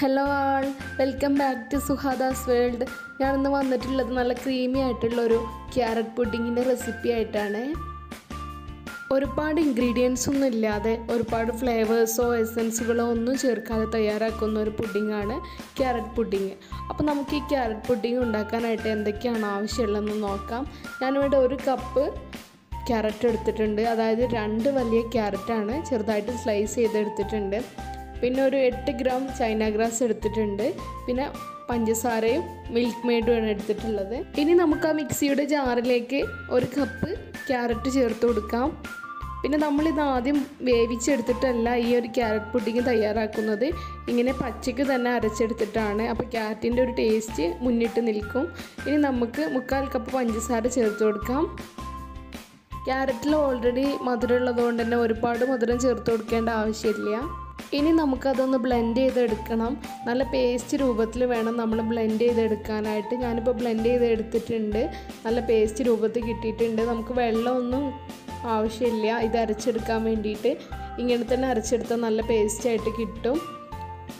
Hello all welcome back to Suhada's world ഞാനിന്ന് വന്നിട്ടുള്ളത് നല്ല ക്രീമി ആയിട്ടുള്ള ഒരു ക്യാരറ്റ് പുഡിങ്ങിന്റെ റെസിപ്പി ആയിട്ടാണ്. ഒരുപാട് ഇൻഗ്രീഡിയൻസ് ഒന്നും ഇല്ലാതെ ഒരുപാട് ഫ്ലേവേഴ്സോ എസൻസുകളോ ഒന്നും ചേർക്കാതെ തയ്യാറാക്കുന്ന ഒരു പുഡിങ്ങാണ് ക്യാരറ്റ് പുഡിങ് അപ്പോൾ നമുക്ക് ഈ ക്യാരറ്റ് പുഡിങ് ഉണ്ടാക്കാനായിട്ട് എന്തൊക്കെയാണ് ആവശ്യമുള്ളതെന്ന് നോക്കാം. ഞാനിവിടെ ഒരു കപ്പ് ക്യാരറ്റ് എടുത്തിട്ടുണ്ട്. അതായത് രണ്ട് വലിയ ക്യാരറ്റാണ് ചെറുതായിട്ട് സ്ലൈസ് ചെയ്തെടുത്തിട്ടുണ്ട്. പിന്നെ ഒരു എട്ട് ഗ്രാം ചൈന ഗ്രാസ് എടുത്തിട്ടുണ്ട്. പിന്നെ പഞ്ചസാരയും മിൽക്ക് മെയ്ഡുമാണ് എടുത്തിട്ടുള്ളത്. ഇനി നമുക്ക് ആ മിക്സിയുടെ ജാറിലേക്ക് ഒരു കപ്പ് ക്യാരറ്റ് ചേർത്ത് കൊടുക്കാം. പിന്നെ നമ്മളിത് ആദ്യം വേവിച്ചെടുത്തിട്ടല്ല ഈ ഒരു ക്യാരറ്റ് പുഡിങ് തയ്യാറാക്കുന്നത്. ഇങ്ങനെ പച്ചയ്ക്ക് തന്നെ അരച്ചെടുത്തിട്ടാണ്. അപ്പോൾ ക്യാരറ്റിന്റെ ഒരു ടേസ്റ്റ് മുന്നിട്ട് നിൽക്കും. ഇനി നമുക്ക് മുക്കാൽ കപ്പ് പഞ്ചസാര ചേർത്ത് കൊടുക്കാം. ക്യാരറ്റിൽ ഓൾറെഡി മധുരം ഉള്ളതുകൊണ്ട് തന്നെ ഒരുപാട് മധുരം ചേർത്ത് കൊടുക്കേണ്ട ആവശ്യമില്ല. ഇനി നമുക്കതൊന്ന് ബ്ലെൻഡ് ചെയ്തെടുക്കണം. നല്ല പേസ്റ്റ് രൂപത്തിൽ വേണം നമ്മൾ ബ്ലെൻഡ് ചെയ്തെടുക്കാനായിട്ട്. ഞാനിപ്പോൾ ബ്ലെൻഡ് ചെയ്തെടുത്തിട്ടുണ്ട്. നല്ല പേസ്റ്റ് രൂപത്തിൽ കിട്ടിയിട്ടുണ്ട്. നമുക്ക് വെള്ളമൊന്നും ആവശ്യമില്ല. ഇത് അരച്ചെടുക്കാൻ വേണ്ടിയിട്ട്. ഇങ്ങനെ തന്നെ അരച്ചെടുത്താൽ നല്ല പേസ്റ്റായിട്ട് കിട്ടും.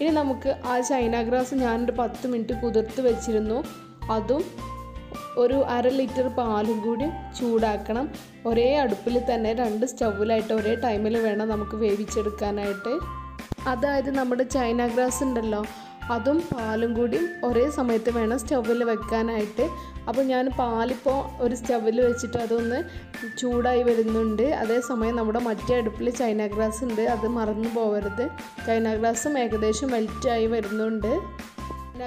ഇനി നമുക്ക് ആ ചൈന ഗ്രാസ് ഞാനൊരു പത്ത് മിനിറ്റ് കുതിർത്ത് വെച്ചിരുന്നു. അതും ഒരു അര ലിറ്റർ പാലും കൂടി ചൂടാക്കണം. ഒരേ അടുപ്പിൽ തന്നെ രണ്ട് സ്റ്റൗവിലായിട്ട് ഒരേ ടൈമിൽ വേണം നമുക്ക് വേവിച്ചെടുക്കാനായിട്ട്. അതായത് നമ്മുടെ ചൈന ഗ്രാസ് ഉണ്ടല്ലോ അതും പാലും കൂടി ഒരേ സമയത്ത് വേണം സ്റ്റൗവിൽ വെക്കാനായിട്ട്. അപ്പോൾ ഞാൻ പാലിപ്പോൾ ഒരു സ്റ്റൗവിൽ വെച്ചിട്ട് അതൊന്ന് ചൂടായി വരുന്നുണ്ട്. അതേസമയം നമ്മുടെ മറ്റേ അടുപ്പിൽ ചൈന ഗ്രാസ് ഉണ്ട് അത് മറന്നു പോകരുത് ചൈന ഗ്രാസും ഏകദേശം മെൽറ്റായി വരുന്നുണ്ട്.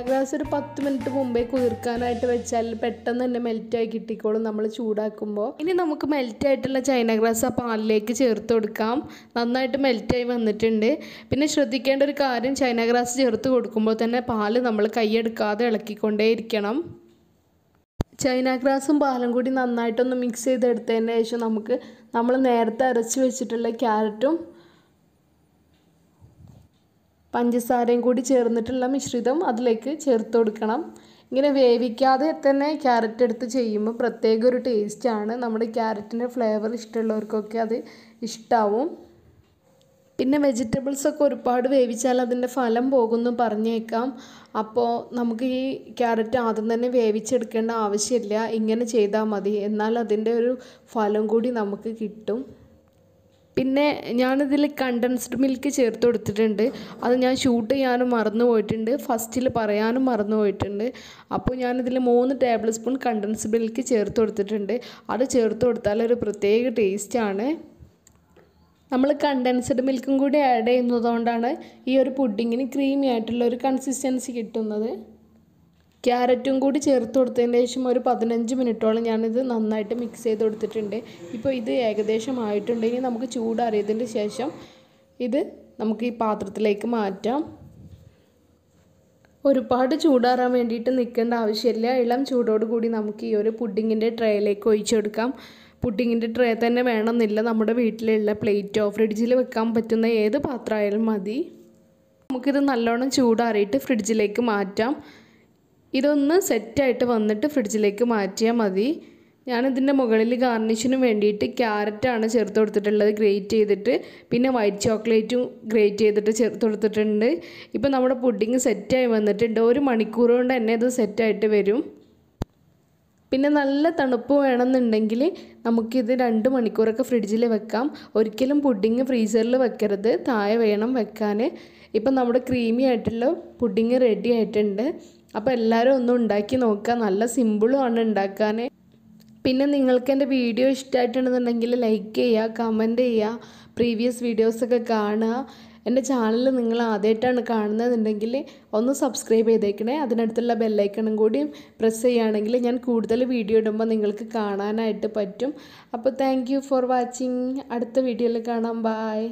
ഗ്രാസ് ഒരു പത്ത് മിനിറ്റ് മുമ്പേ കുതിർക്കാനായിട്ട് വെച്ചാൽ പെട്ടെന്ന് തന്നെ മെൽറ്റായി കിട്ടിക്കോളും നമ്മൾ ചൂടാക്കുമ്പോൾ. ഇനി നമുക്ക് മെൽറ്റായിട്ടുള്ള ചൈന ഗ്ലാസ് ആ പാലിലേക്ക് ചേർത്ത് കൊടുക്കാം. നന്നായിട്ട് മെൽറ്റായി വന്നിട്ടുണ്ട്. പിന്നെ ശ്രദ്ധിക്കേണ്ട ഒരു കാര്യം ചൈന ഗ്ലാസ് ചേർത്ത് കൊടുക്കുമ്പോൾ തന്നെ പാൽ നമ്മൾ കൈയെടുക്കാതെ ഇളക്കിക്കൊണ്ടേയിരിക്കണം. ചൈന ഗ്രാസും പാലും കൂടി നന്നായിട്ടൊന്ന് മിക്സ് ചെയ്തെടുത്തതിന് ശേഷം നമുക്ക് നമ്മൾ നേരത്തെ അരച്ച് വെച്ചിട്ടുള്ള ക്യാരറ്റും പഞ്ചസാരയും കൂടി ചേർന്നിട്ടുള്ള മിശ്രിതം അതിലേക്ക് ചേർത്ത് കൊടുക്കണം. ഇങ്ങനെ വേവിക്കാതെ തന്നെ ക്യാരറ്റ് എടുത്ത് ചെയ്യുമ്പോൾ പ്രത്യേക ഒരു ടേസ്റ്റാണ് നമ്മുടെ ക്യാരറ്റിന്റെ ഫ്ലേവർ ഇഷ്ടമുള്ളവർക്കൊക്കെ അത് ഇഷ്ടാവും. പിന്നെ വെജിറ്റബിൾസ് ഒക്കെ ഒരുപാട് വേവിച്ചാൽ അതിന്റെ ഫലം പോകുമെന്ന് പറഞ്ഞേക്കാം. അപ്പോൾ നമുക്ക് ഈ ക്യാരറ്റ് ആദ്യം തന്നെ വേവിച്ചെടുക്കേണ്ട ആവശ്യമില്ല. ഇങ്ങനെ ചെയ്താൽ മതി. എന്നാൽ അതിന്റെ ഒരു ഫലം കൂടി നമുക്ക് കിട്ടും. പിന്നെ ഞാനിതിൽ കണ്ടൻസ്ഡ് മിൽക്ക് ചേർത്ത് കൊടുത്തിട്ടുണ്ട്. അത് ഞാൻ ഷൂട്ട് ചെയ്യാനും മറന്നു പോയിട്ടുണ്ട്. ഫസ്റ്റിൽ പറയാനും മറന്നു പോയിട്ടുണ്ട്. അപ്പോൾ ഞാനിതിൽ മൂന്ന് ടേബിൾ സ്പൂൺ കണ്ടൻസ്ഡ് മിൽക്ക് ചേർത്ത് കൊടുത്തിട്ടുണ്ട്. അത് ചേർത്ത് കൊടുത്താൽ ഒരു പ്രത്യേക ടേസ്റ്റാണ് നമ്മൾ കണ്ടൻസ്ഡ് മിൽക്കും കൂടി ആഡ് ചെയ്യുന്നതുകൊണ്ടാണ് ഈ ഒരു പുഡിങ്ങിന് ക്രീമി ആയിട്ടുള്ള ഒരു കൺസിസ്റ്റൻസി കിട്ടുന്നത്. ക്യാരറ്റും കൂടി ചേർത്ത് കൊടുത്തതിന് ശേഷം ഒരു പതിനഞ്ച് മിനിറ്റോളം ഞാനിത് നന്നായിട്ട് മിക്സ് ചെയ്ത് കൊടുത്തിട്ടുണ്ട്. ഇപ്പോൾ ഇത് ഏകദേശം ആയിട്ടുണ്ട്. ഇനി നമുക്ക് ചൂടറിയതിന് ശേഷം ഇത് നമുക്ക് ഈ പാത്രത്തിലേക്ക് മാറ്റാം. ഒരുപാട് ചൂടാറാൻ വേണ്ടിയിട്ട് നിൽക്കേണ്ട ആവശ്യമില്ല. ഇളം ചൂടോട് കൂടി നമുക്ക് ഈ ഒരു പുഡിങ്ങിന്റെ ട്രേയിലേക്ക് ഒഴിച്ചെടുക്കാം. പുഡിങ്ങിന്റെ ട്രേ തന്നെ വേണമെന്നില്ല. നമ്മുടെ വീട്ടിലുള്ള പ്ലേറ്റോ ഫ്രിഡ്ജിൽ വെക്കാൻ പറ്റുന്ന ഏത് പാത്രമായാലും മതി. നമുക്കിത് നല്ലോണം ചൂടാറിയിട്ട് ഫ്രിഡ്ജിലേക്ക് മാറ്റാം. ഇതൊന്ന് സെറ്റായിട്ട് വന്നിട്ട് ഫ്രിഡ്ജിലേക്ക് മാറ്റിയാൽ മതി. ഞാനിതിന്റെ മുകളിൽ ഗാർണിഷിന് വേണ്ടിയിട്ട് ക്യാരറ്റാണ് ചേർത്ത് കൊടുത്തിട്ടുള്ളത് ഗ്രേറ്റ് ചെയ്തിട്ട്. പിന്നെ വൈറ്റ് ചോക്ലേറ്റും ഗ്രേറ്റ് ചെയ്തിട്ട് ചേർത്ത് കൊടുത്തിട്ടുണ്ട്. ഇപ്പോൾ നമ്മുടെ പുഡിങ് സെറ്റായി വന്നിട്ടുണ്ട്. ഒരു മണിക്കൂർ കൊണ്ട് തന്നെ ഇത് സെറ്റായിട്ട് വരും. പിന്നെ നല്ല തണുപ്പ് വേണമെന്നുണ്ടെങ്കിൽ നമുക്കിത് രണ്ട് മണിക്കൂറൊക്കെ ഫ്രിഡ്ജിൽ വെക്കാം. ഒരിക്കലും പുഡിങ് ഫ്രീസറിൽ വെക്കരുത്. താഴെ വേണം വെക്കാൻ. ഇപ്പം നമ്മുടെ ക്രീമി ആയിട്ടുള്ള പുഡിങ് റെഡി ആയിട്ടുണ്ട്. അപ്പോൾ എല്ലാവരും ഒന്ന് ഉണ്ടാക്കി നോക്കുക. നല്ല സിമ്പിളുമാണ് ഉണ്ടാക്കാൻ പിന്നെ നിങ്ങൾക്ക് എന്റെ വീഡിയോ ഇഷ്ടമായിട്ടുണ്ടെന്നുണ്ടെങ്കിൽ ലൈക്ക് ചെയ്യുക കമന്റ് ചെയ്യുക പ്രീവിയസ് വീഡിയോസൊക്കെ കാണുക. എന്റെ ചാനൽ നിങ്ങൾ ആദ്യമായിട്ടാണ് കാണുന്നതെന്നുണ്ടെങ്കിൽ ഒന്ന് സബ്സ്ക്രൈബ് ചെയ്തേക്കണേ. അതിനടുത്തുള്ള ബെല്ലൈക്കണും കൂടി പ്രസ് ചെയ്യുകയാണെങ്കിൽ ഞാൻ കൂടുതൽ വീഡിയോ ഇടുമ്പോൾ നിങ്ങൾക്ക് കാണാനായിട്ട് പറ്റും. അപ്പോൾ താങ്ക് ഫോർ വാച്ചിങ് അടുത്ത വീഡിയോയിൽ കാണാം. ബായ്